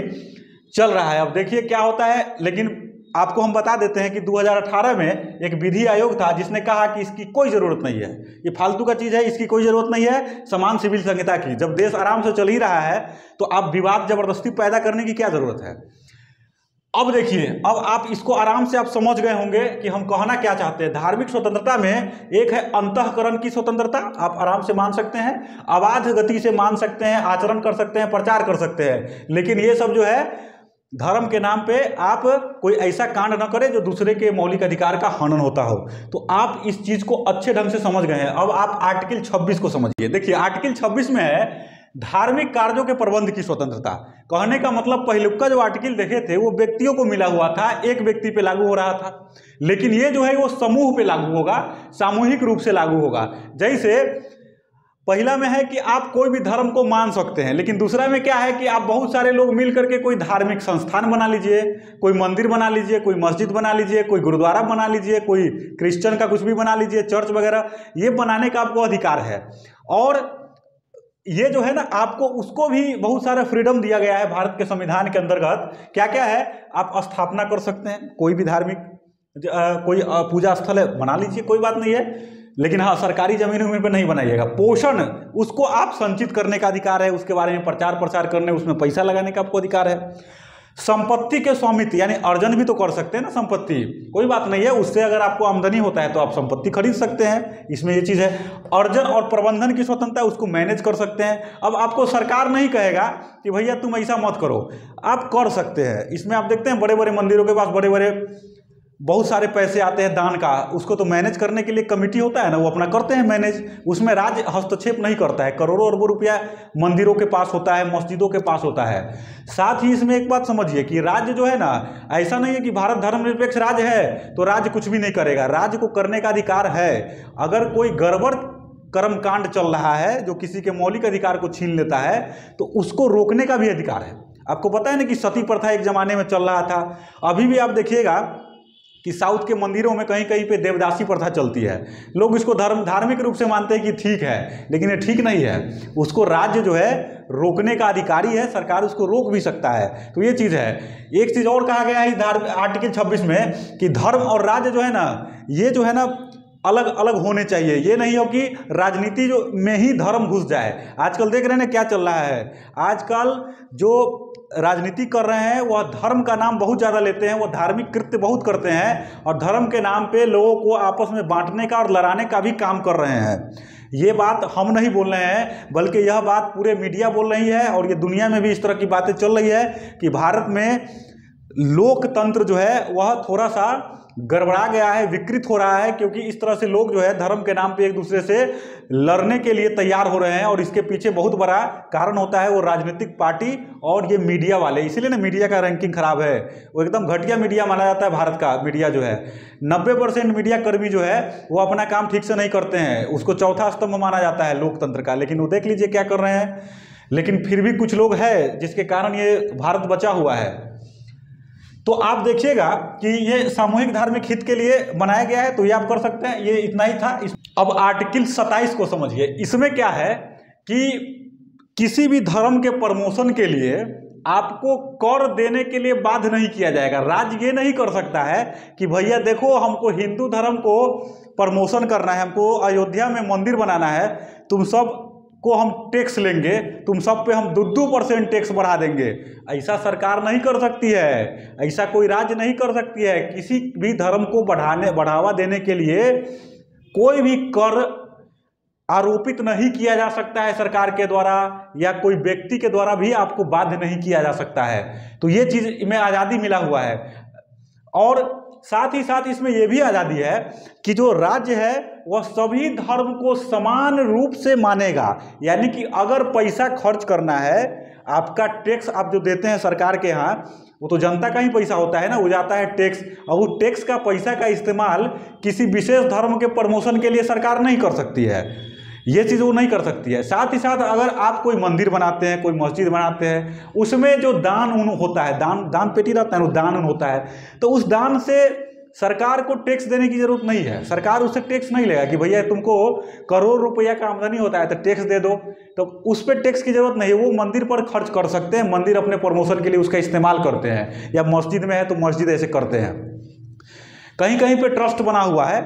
चल रहा है। अब देखिए क्या होता है, लेकिन आपको हम बता देते हैं कि 2018 में एक विधि आयोग था जिसने कहा कि इसकी कोई ज़रूरत नहीं है। ये फालतू का चीज़ है, इसकी कोई ज़रूरत नहीं है, समान सिविल संहिता की। जब देश आराम से चल ही रहा है तो आप विवाद ज़बरदस्ती पैदा करने की क्या ज़रूरत है? अब देखिए, अब आप इसको आराम से आप समझ गए होंगे कि हम कहना क्या चाहते हैं। धार्मिक स्वतंत्रता में एक है अंतकरण की स्वतंत्रता, आप आराम से मान सकते हैं। अबाध गति से मान सकते हैं, आचरण कर सकते हैं, प्रचार कर सकते हैं। लेकिन ये सब जो है, धर्म के नाम पे आप कोई ऐसा कांड ना करें जो दूसरे के मौलिक अधिकार का हनन होता हो। तो आप इस चीज़ को अच्छे ढंग से समझ गए हैं। अब आप आर्टिकल 26 को समझिए। देखिए, आर्टिकल 26 में है धार्मिक कार्यों के प्रबंध की स्वतंत्रता। कहने का मतलब पहले का जो आर्टिकल देखे थे, वो व्यक्तियों को मिला हुआ था, एक व्यक्ति पे लागू हो रहा था। लेकिन ये जो है, वो समूह पे लागू होगा, सामूहिक रूप से लागू होगा। जैसे, पहला में है कि आप कोई भी धर्म को मान सकते हैं, लेकिन दूसरा में क्या है कि आप बहुत सारे लोग मिल करके कोई धार्मिक संस्थान बना लीजिए, कोई मंदिर बना लीजिए, कोई मस्जिद बना लीजिए, कोई गुरुद्वारा बना लीजिए, कोई क्रिश्चियन का कुछ भी बना लीजिए, चर्च वगैरह, ये बनाने का आपको अधिकार है। और ये जो है ना, आपको उसको भी बहुत सारा फ्रीडम दिया गया है भारत के संविधान के अंतर्गत। क्या क्या है? आप स्थापना कर सकते हैं, कोई भी धार्मिक कोई पूजा स्थल है, बना लीजिए, कोई बात नहीं है। लेकिन हाँ सरकारी ज़मीन उमीन पर नहीं बनाइएगा। पोषण, उसको आप संचित करने का अधिकार है, उसके बारे में प्रचार प्रसार करने, उसमें पैसा लगाने का आपको अधिकार है। संपत्ति के स्वामित्व, यानी अर्जन भी तो कर सकते हैं ना संपत्ति। कोई बात नहीं है, उससे अगर आपको आमदनी होता है तो आप संपत्ति खरीद सकते हैं। इसमें ये चीज़ है। अर्जन और प्रबंधन की स्वतंत्रता, उसको मैनेज कर सकते हैं। अब आपको सरकार नहीं कहेगा कि भैया तुम ऐसा मत करो। आप कर सकते हैं। इसमें आप देखते हैं बड़े बड़े मंदिरों के पास बड़े बड़े बहुत सारे पैसे आते हैं दान का, उसको तो मैनेज करने के लिए कमिटी होता है ना, वो अपना करते हैं मैनेज उसमें राज्य हस्तक्षेप नहीं करता है, करोड़ों अरबों रुपया मंदिरों के पास होता है, मस्जिदों के पास होता है। साथ ही इसमें एक बात समझिए कि राज्य जो है ना, ऐसा नहीं है कि भारत धर्मनिरपेक्ष राज्य है तो राज्य कुछ भी नहीं करेगा, राज्य को करने का अधिकार है। अगर कोई गड़बड़ कर्म कांड चल रहा है, जो किसी के मौलिक अधिकार को छीन लेता है तो उसको रोकने का भी अधिकार है। आपको पता है ना कि सती प्रथा एक ज़माने में चल रहा था, अभी भी आप देखिएगा कि साउथ के मंदिरों में कहीं कहीं पे देवदासी प्रथा चलती है। लोग इसको धर्म, धार्मिक रूप से मानते हैं कि ठीक है, लेकिन ये ठीक नहीं है। उसको राज्य जो है, रोकने का अधिकारी है, सरकार उसको रोक भी सकता है। तो ये चीज़ है। एक चीज़ और कहा गया है आर्टिकल छब्बीस में कि धर्म और राज्य जो है ना, ये जो है ना, अलग अलग होने चाहिए। ये नहीं हो कि राजनीति जो में ही धर्म घुस जाए। आजकल देख रहे हैं क्या चल रहा है। आजकल जो राजनीति कर रहे हैं, वह धर्म का नाम बहुत ज़्यादा लेते हैं, वह धार्मिक कृत्य बहुत करते हैं और धर्म के नाम पे लोगों को आपस में बांटने का और लड़ाने का भी काम कर रहे हैं। ये बात हम नहीं बोल रहे हैं, बल्कि यह बात पूरे मीडिया बोल रही है और ये दुनिया में भी इस तरह की बातें चल रही है कि भारत में लोकतंत्र जो है, वह थोड़ा सा गड़बड़ा गया है, विकृत हो रहा है, क्योंकि इस तरह से लोग जो है, धर्म के नाम पे एक दूसरे से लड़ने के लिए तैयार हो रहे हैं और इसके पीछे बहुत बड़ा कारण होता है वो राजनीतिक पार्टी और ये मीडिया वाले। इसीलिए ना मीडिया का रैंकिंग खराब है। वो एकदम घटिया मीडिया माना जाता है भारत का मीडिया जो है। नब्बे परसेंट मीडिया कर्मी जो है, वो अपना काम ठीक से नहीं करते हैं। उसको चौथा स्तंभ माना जाता है लोकतंत्र का। लेकिन वो देख लीजिए क्या कर रहे हैं। लेकिन फिर भी कुछ लोग हैं जिसके कारण ये भारत बचा हुआ है। तो आप देखिएगा कि ये सामूहिक धार्मिक हित के लिए बनाया गया है तो ये आप कर सकते हैं। ये इतना ही था। अब आर्टिकल सत्ताईस को समझिए। इसमें क्या है कि किसी भी धर्म के प्रमोशन के लिए आपको कर देने के लिए बाध्य नहीं किया जाएगा। राज्य ये नहीं कर सकता है कि भैया देखो, हमको हिंदू धर्म को प्रमोशन करना है, हमको अयोध्या में मंदिर बनाना है, तुम सब को हम टैक्स लेंगे, तुम सब पे हम दो दो परसेंट टैक्स बढ़ा देंगे। ऐसा सरकार नहीं कर सकती है, ऐसा कोई राज्य नहीं कर सकती है। किसी भी धर्म को बढ़ाने, बढ़ावा देने के लिए कोई भी कर आरोपित नहीं किया जा सकता है सरकार के द्वारा, या कोई व्यक्ति के द्वारा भी आपको बाध्य नहीं किया जा सकता है। तो ये चीज़ में आज़ादी मिला हुआ है। और साथ ही साथ इसमें यह भी आज़ादी है कि जो राज्य है, वह सभी धर्म को समान रूप से मानेगा। यानी कि अगर पैसा खर्च करना है, आपका टैक्स आप जो देते हैं सरकार के यहाँ, वो तो जनता का ही पैसा होता है ना, वो जाता है टैक्स। और वो टैक्स का पैसा का इस्तेमाल किसी विशेष धर्म के प्रमोशन के लिए सरकार नहीं कर सकती है। ये चीज़ वो नहीं कर सकती है। साथ ही साथ अगर आप कोई मंदिर बनाते हैं, कोई मस्जिद बनाते हैं, उसमें जो दान उन होता है, दान दान पेटी रहता है, वो दान उन होता है तो उस दान से सरकार को टैक्स देने की ज़रूरत नहीं है। सरकार उससे टैक्स नहीं लेगा कि भैया तुमको करोड़ रुपया का आमदनी होता है तो टैक्स दे दो। तो उस पर टैक्स की ज़रूरत नहीं है। वो मंदिर पर खर्च कर सकते हैं, मंदिर अपने प्रमोशन के लिए उसका इस्तेमाल करते हैं, या मस्जिद में है तो मस्जिद ऐसे करते हैं। कहीं कहीं पे ट्रस्ट बना हुआ है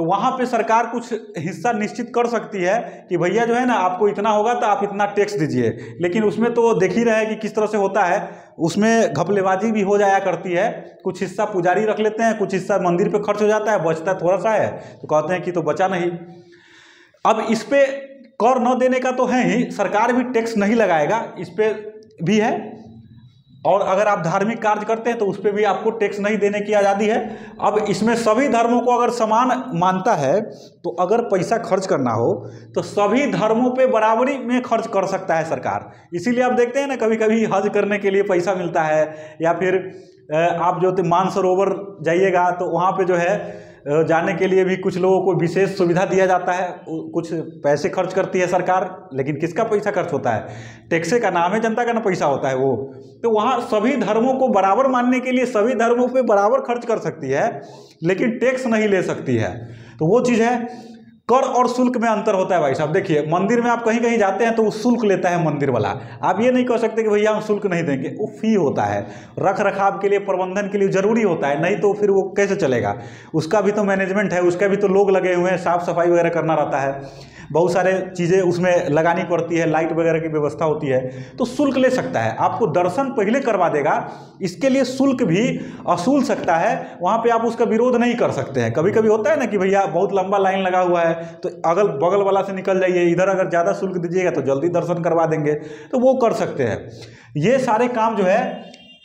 तो वहाँ पे सरकार कुछ हिस्सा निश्चित कर सकती है कि भैया जो है ना, आपको इतना होगा तो आप इतना टैक्स दीजिए। लेकिन उसमें तो देख ही रहे कि किस तरह से होता है। उसमें घपलेबाजी भी हो जाया करती है। कुछ हिस्सा पुजारी रख लेते हैं, कुछ हिस्सा मंदिर पे खर्च हो जाता है, बचता थोड़ा सा है तो कहते हैं कि तो बचा नहीं। अब इस पर कर न देने का तो है ही, सरकार भी टैक्स नहीं लगाएगा, इस पर भी है। और अगर आप धार्मिक कार्य करते हैं तो उस पर भी आपको टैक्स नहीं देने की आज़ादी है। अब इसमें सभी धर्मों को अगर समान मानता है तो अगर पैसा खर्च करना हो तो सभी धर्मों पे बराबरी में खर्च कर सकता है सरकार। इसीलिए आप देखते हैं ना कभी कभी हज करने के लिए पैसा मिलता है, या फिर आप जो मानसरोवर जाइएगा तो वहाँ पर जो है जाने के लिए भी कुछ लोगों को विशेष सुविधा दिया जाता है। कुछ पैसे खर्च करती है सरकार, लेकिन किसका पैसा खर्च होता है? टैक्से का नाम है, जनता का ना पैसा होता है वो। तो वहाँ सभी धर्मों को बराबर मानने के लिए सभी धर्मों पर बराबर खर्च कर सकती है, लेकिन टैक्स नहीं ले सकती है। तो वो चीज़ है। कर और शुल्क में अंतर होता है भाई साहब। देखिए, मंदिर में आप कहीं कहीं जाते हैं तो वो शुल्क लेता है मंदिर वाला। आप ये नहीं कह सकते कि भैया हम शुल्क नहीं देंगे, वो फ़ी होता है। रख रखाव के लिए, प्रबंधन के लिए ज़रूरी होता है, नहीं तो फिर वो कैसे चलेगा? उसका भी तो मैनेजमेंट है, उसका भी तो लोग लगे हुए हैं, साफ़ सफ़ाई वगैरह करना रहता है। बहुत सारे चीज़ें उसमें लगानी पड़ती है लाइट वगैरह की व्यवस्था होती है। तो शुल्क ले सकता है। आपको दर्शन पहले करवा देगा, इसके लिए शुल्क भी असूल सकता है। वहाँ पे आप उसका विरोध नहीं कर सकते हैं। कभी कभी होता है ना कि भैया बहुत लंबा लाइन लगा हुआ है तो अगल बगल वाला से निकल जाइए, इधर अगर ज़्यादा शुल्क दीजिएगा तो जल्दी दर्शन करवा देंगे। तो वो कर सकते हैं। ये सारे काम जो है,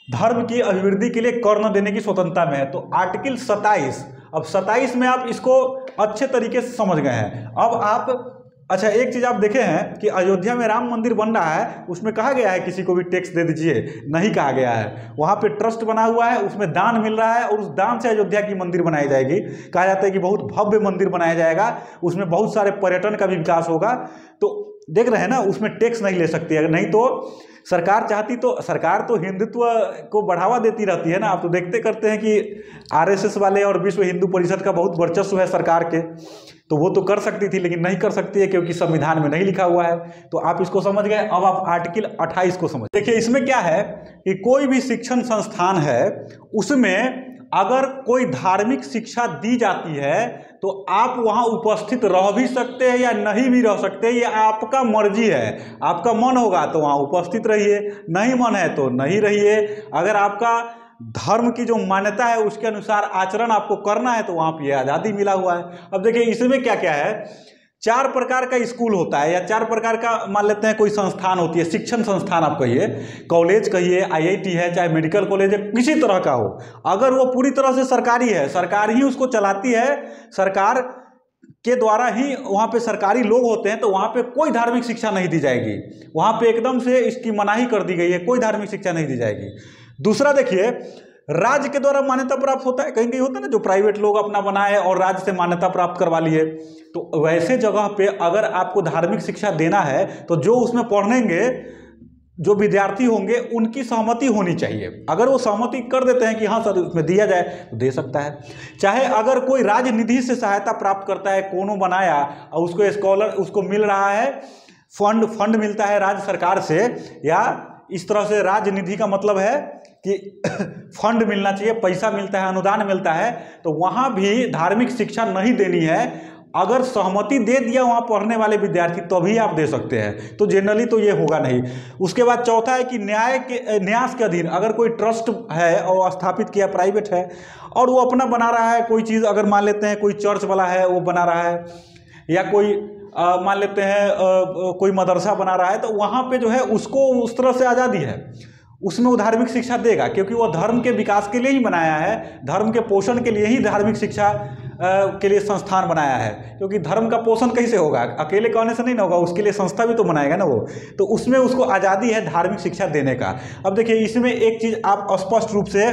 धर्म की अभिवृद्धि के लिए कर न देने की स्वतंत्रता में है। तो आर्टिकल सत्ताईस, अब सत्ताईस में आप इसको अच्छे तरीके से समझ गए हैं। अब आप अच्छा एक चीज़ आप देखे हैं कि अयोध्या में राम मंदिर बन रहा है, उसमें कहा गया है, किसी को भी टैक्स दे दीजिए, नहीं कहा गया है। वहाँ पे ट्रस्ट बना हुआ है, उसमें दान मिल रहा है और उस दान से अयोध्या की मंदिर बनाई जाएगी। कहा जाता है कि बहुत भव्य मंदिर बनाया जाएगा, उसमें बहुत सारे पर्यटन का भी विकास होगा। तो देख रहे हैं ना, उसमें टैक्स नहीं ले सकती अगर नहीं तो सरकार चाहती तो सरकार तो हिंदुत्व को बढ़ावा देती रहती है ना। आप तो देखते करते हैं कि आरएसएस वाले और विश्व हिंदू परिषद का बहुत वर्चस्व है सरकार के। तो वो तो कर सकती थी, लेकिन नहीं कर सकती है क्योंकि संविधान में नहीं लिखा हुआ है। तो आप इसको समझ गए, अब आप आर्टिकल 28 को समझ। देखिए, इसमें क्या है कि कोई भी शिक्षण संस्थान है, उसमें अगर कोई धार्मिक शिक्षा दी जाती है तो आप वहाँ उपस्थित रह भी सकते हैं या नहीं भी रह सकते, ये आपका मर्ज़ी है। आपका मन होगा तो वहाँ उपस्थित रहिए। नहीं मन है तो नहीं रहिए। अगर आपका धर्म की जो मान्यता है, उसके अनुसार आचरण आपको करना है तो वहाँ पर आज़ादी मिला हुआ है। अब देखिए, इसमें क्या क्या है? चार प्रकार का स्कूल होता है या चार प्रकार का मान लेते हैं कोई संस्थान होती है, शिक्षण संस्थान आप कहिए, कॉलेज कहिए, आईआईटी है, चाहे मेडिकल कॉलेज है, किसी तरह का हो, अगर वो पूरी तरह से सरकारी है, सरकार ही उसको चलाती है, सरकार के द्वारा ही वहाँ पे सरकारी लोग होते हैं तो वहाँ पे कोई धार्मिक शिक्षा नहीं दी जाएगी। वहाँ पे एकदम से इसकी मनाही कर दी गई है, कोई धार्मिक शिक्षा नहीं दी जाएगी। दूसरा देखिए राज्य के द्वारा मान्यता प्राप्त होता है? कहीं कहीं होता है ना, जो प्राइवेट लोग अपना बनाए और राज्य से मान्यता प्राप्त करवा लिए। तो वैसे जगह पे अगर आपको धार्मिक शिक्षा देना है तो जो उसमें पढ़ेंगे, जो विद्यार्थी होंगे, उनकी सहमति होनी चाहिए। अगर वो सहमति कर देते हैं कि हाँ सर उसमें दिया जाए तो दे सकता है। चाहे अगर कोई राजनिधि से सहायता प्राप्त करता है, कोनो बनाया, और उसको स्कॉलर उसको मिल रहा है फंड फंड मिलता है राज्य सरकार से, या इस तरह से राजनिधि का मतलब है कि फंड मिलना चाहिए, पैसा मिलता है, अनुदान मिलता है तो वहाँ भी धार्मिक शिक्षा नहीं देनी है। अगर सहमति दे दिया वहाँ पढ़ने वाले विद्यार्थी तभी तो आप दे सकते हैं। तो जनरली तो ये होगा नहीं। उसके बाद चौथा है कि न्याय के, न्यास के अधीन अगर कोई ट्रस्ट है और स्थापित किया प्राइवेट है, और वो अपना बना रहा है, कोई चीज़ अगर मान लेते हैं कोई चर्च वाला है, वो बना रहा है, या कोई मान लेते हैं कोई मदरसा बना रहा है तो वहाँ पे जो है उसको उस तरह से आज़ादी है। उसमें वो धार्मिक शिक्षा देगा, क्योंकि वो धर्म के विकास के लिए ही बनाया है, धर्म के पोषण के लिए ही धार्मिक शिक्षा के लिए संस्थान बनाया है। क्योंकि धर्म का पोषण कैसे होगा? अकेले कहने से नहीं ना होगा, उसके लिए संस्था भी तो बनाएगा ना वो। तो उसमें उसको आज़ादी है धार्मिक शिक्षा देने का। अब देखिए, इसमें एक चीज़ आप स्पष्ट रूप से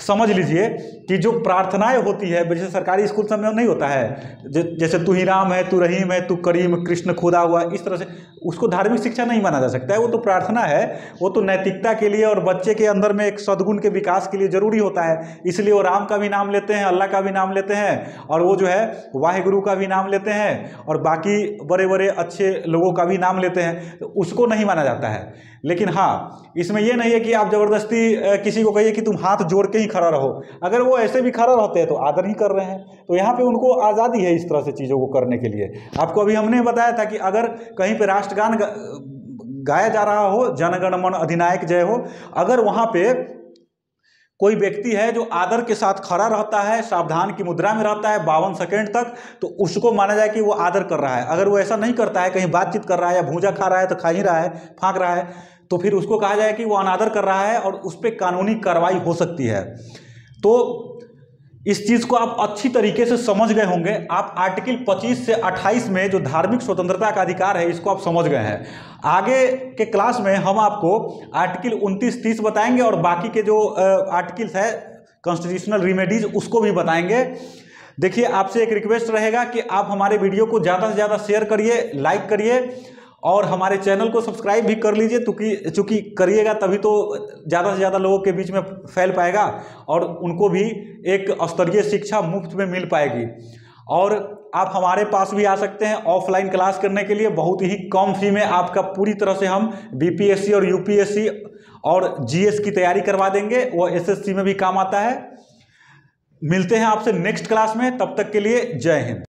समझ लीजिए कि जो प्रार्थनाएँ होती है जैसे सरकारी स्कूल सब में नहीं होता है। जैसे तू ही राम है, तू रहीम है, तू करीम, कृष्ण खुदा हुआ, इस तरह से उसको धार्मिक शिक्षा नहीं माना जा सकता है। वो तो प्रार्थना है, वो तो नैतिकता के लिए और बच्चे के अंदर में एक सदगुण के विकास के लिए ज़रूरी होता है। इसलिए वो राम का भी नाम लेते हैं, अल्लाह का भी नाम लेते हैं और वो जो है, वाहिगुरु का भी नाम लेते हैं और बाकी बड़े बड़े अच्छे लोगों का भी नाम लेते हैं। तो उसको नहीं माना जाता है। लेकिन हाँ इसमें यह नहीं है कि आप ज़बरदस्ती किसी को कहिए कि तुम हाथ जोड़ के ही खड़ा रहो। अगर वो ऐसे भी खड़ा रहते हैं तो आदर ही कर रहे हैं। तो यहाँ पे उनको आज़ादी है इस तरह से चीज़ों को करने के लिए। आपको अभी हमने बताया था कि अगर कहीं पर राष्ट्रगान गाया जा रहा हो जनगण मन अधिनायक जय हो, अगर वहाँ पे कोई व्यक्ति है जो आदर के साथ खड़ा रहता है, सावधान की मुद्रा में रहता है बावन सेकेंड तक तो उसको माना जाए कि वो आदर कर रहा है। अगर वो ऐसा नहीं करता है, कहीं बातचीत कर रहा है या भूजा खा रहा है तो खा ही रहा है, फाँक रहा है तो फिर उसको कहा जाए कि वो अनादर कर रहा है और उस पर कानूनी कार्रवाई हो सकती है। तो इस चीज़ को आप अच्छी तरीके से समझ गए होंगे। आप आर्टिकल 25 से 28 में जो धार्मिक स्वतंत्रता का अधिकार है, इसको आप समझ गए हैं। आगे के क्लास में हम आपको आर्टिकल 29 30 बताएँगे और बाकी के जो आर्टिकल्स है कॉन्स्टिट्यूशनल रिमेडीज उसको भी बताएँगे। देखिए, आपसे एक रिक्वेस्ट रहेगा कि आप हमारे वीडियो को ज़्यादा से ज़्यादा शेयर करिए लाइक करिए। और हमारे चैनल को सब्सक्राइब भी कर लीजिए क्योंकि चूँकि करिएगा तभी तो ज़्यादा से ज़्यादा लोगों के बीच में फैल पाएगा और उनको भी एक स्तरीय शिक्षा मुफ़्त में मिल पाएगी। और आप हमारे पास भी आ सकते हैं ऑफलाइन क्लास करने के लिए, बहुत ही कम फ़ी में आपका पूरी तरह से हम बीपीएससी और यूपीएससी और जीएस की तैयारी करवा देंगे, वो एसएससी में भी काम आता है। मिलते हैं आपसे नेक्स्ट क्लास में, तब तक के लिए जय हिंद।